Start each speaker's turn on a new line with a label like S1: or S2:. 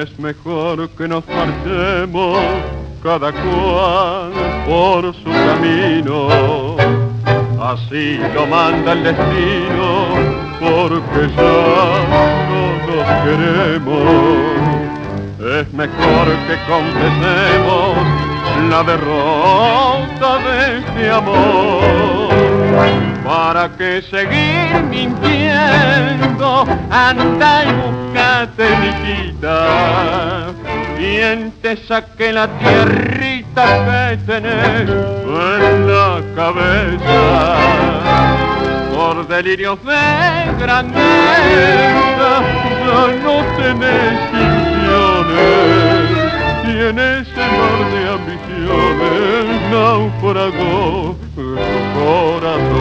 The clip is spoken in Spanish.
S1: Es mejor que nos marchemos cada cual por su camino. Así lo manda el destino, porque ya no nos queremos. Es mejor que confesemos la derrota de este amor. ¿Para que seguir mintiendo? Anda y buscate, quita y te saque la tierrita que tenés en la cabeza. Por delirios de grandeza ya no tenés ilusiones y en ese mar de ambiciones naufragó tu corazón.